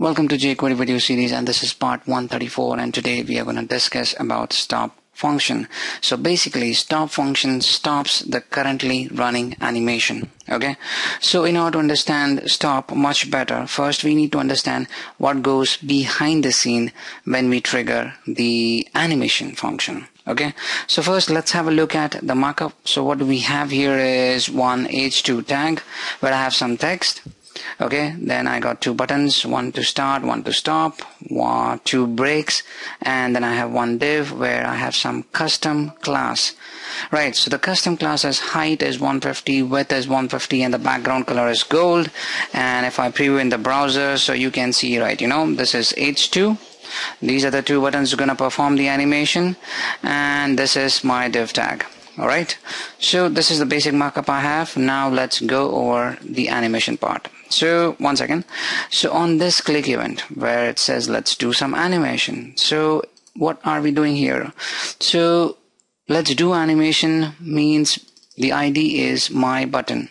Welcome to jQuery video series and this is part 134 and today we are going to discuss about stop function. So basically stop function stops the currently running animation. Okay. So in order to understand stop much better, first we need to understand what goes behind the scene when we trigger the animation function. Okay. So first let's have a look at the markup. So what we have here is one h2 tag where I have some text okay then I got two buttons one to start one to stop one two breaks and then I have one div where I have some custom class. Right so the custom class as height is 150 width is 150 and the background color is gold. And if I preview in the browser so you can see right you know this is h2 these are the two buttons going to perform the animation and this is my div tag. Alright so this is the basic markup I have. Now let's go over the animation part so one second. So on this click event where it says let's do some animation. So what are we doing here? So let's do animation means the ID is my button.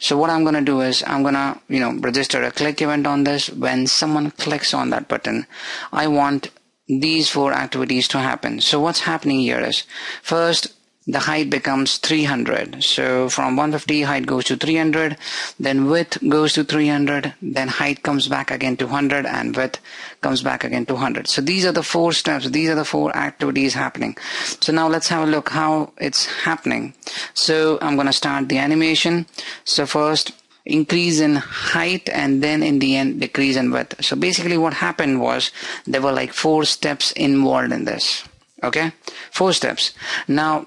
So what I'm gonna do is I'm gonna you know register a click event on this. When someone clicks on that button I want these four activities to happen. So what's happening here is first the height becomes 300 so from 150 height goes to 300 then width goes to 300 then height comes back again to 100 and width comes back again to 100 so these are the four steps these are the four activities happening. So now let's have a look how it's happening. So I'm gonna start the animation. So first increase in height and then in the end decrease in width. So basically what happened was there were like four steps involved in this. Okay? Four steps. Now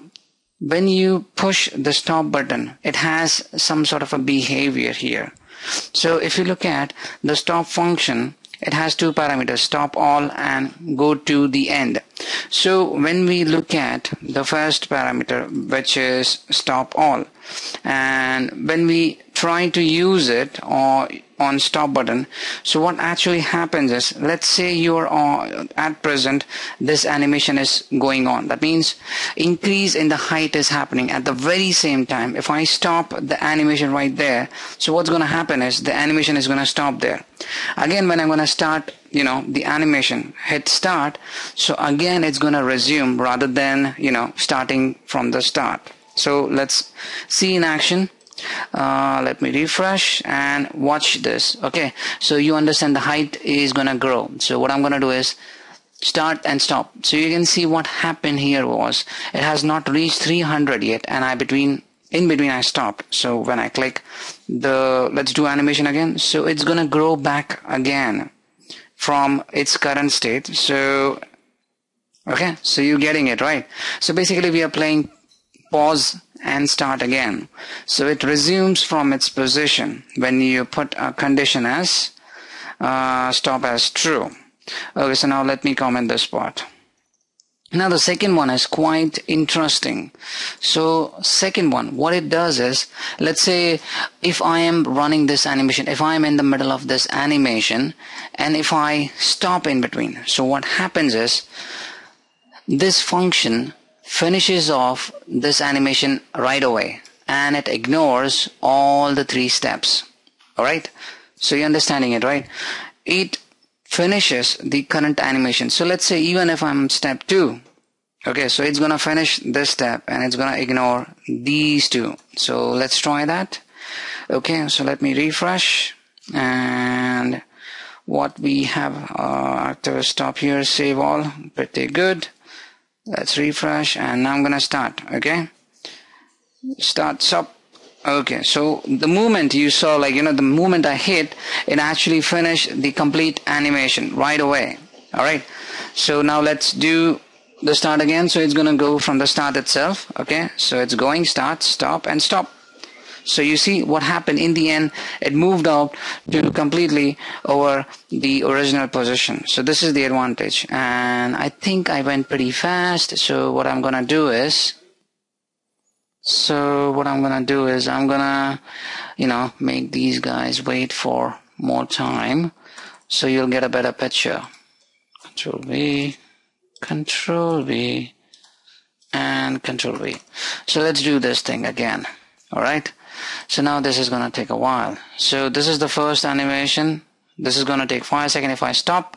when you push the stop button, it has some sort of a behavior here. So if you look at the stop function, it has two parameters, stop all and go to the end. So when we look at the first parameter, which is stop all, and when we try to use it or on stop button so what actually happens is let's say you're on uh, at present this animation is going on. That means increase in the height is happening at the very same time. If I stop the animation right there so what's going to happen is the animation is going to stop there. Again when I'm going to start you know the animation hit start so again it's going to resume rather than you know starting from the start so let's see in action. Uh, let me refresh and watch this. Okay so you understand the height is gonna grow. So what I'm gonna do is start and stop. So you can see what happened here was it has not reached 300 yet and I between in between I stopped. So when I click the let's do animation again. So it's gonna grow back again from its current state. So okay so you're getting it right? So basically we are playing pause and start again. So it resumes from its position when you put a condition as uh, stop as true. Okay, so now let me comment this part. Now the second one is quite interesting. So second one, what it does is, let's say if I am running this animation, if I am in the middle of this animation and if I stop in between. So what happens is this function finishes off this animation right away and it ignores all the three steps. Alright? So you're understanding it, right? It finishes the current animation. So let's say even if I'm step two, okay, so it's gonna finish this step and it's gonna ignore these two. So let's try that. Okay, so let me refresh and what we have uh, active stop here, save all, pretty good let's refresh and now I'm gonna start okay? Start stop okay so the moment you saw like you know the moment I hit it actually finished the complete animation right away alright? So now let's do the start again. So it's gonna go from the start itself okay? So it's going start stop and stop so you see what happened in the end, it moved out to completely over the original position. So this is the advantage. And I think I went pretty fast. So what I'm going to do is, so what I'm going to do is I'm going to, you know, make these guys wait for more time. So you'll get a better picture. Control V, Control V, and Control V. So let's do this thing again. All right. So now this is going to take a while. So this is the first animation. this is going to take 5 seconds. If I stop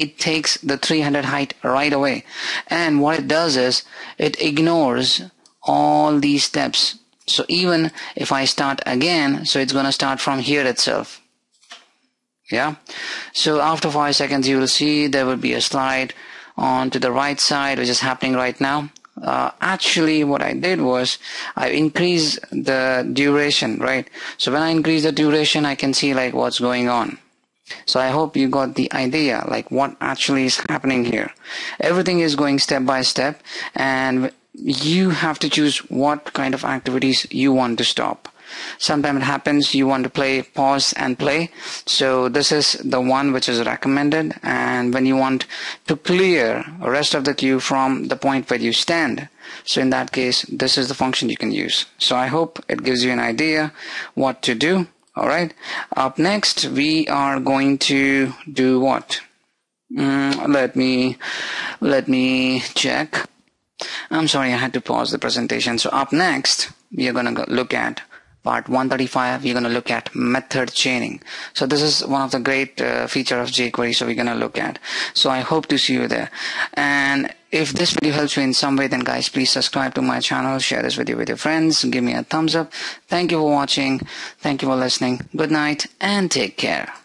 it takes the 300 height right away. And what it does is it ignores all these steps. So even if I start again so it's going to start from here itself. Yeah? So after 5 seconds you will see there will be a slide on to the right side which is happening right now uh, actually what I did was I increased the duration right? So when I increase the duration I can see like what's going on. So I hope you got the idea like what actually is happening here. Everything is going step by step and you have to choose what kind of activities you want to stop sometimes it happens you want to play pause and play. So this is the one which is recommended. And when you want to clear rest of the queue from the point where you stand so in that case this is the function you can use. So i hope it gives you an idea what to do. All right. Up next we are going to do what? Mm, let me let me check. I'm sorry I had to pause the presentation. So up next we are going to look at part 135 we're going to look at method chaining. So this is one of the great uh, feature of jquery so we're going to look at. So i hope to see you there. And if this video helps you in some way then guys please subscribe to my channel share this video with your friends give me a thumbs up. Thank you for watching. Thank you for listening. Good night and take care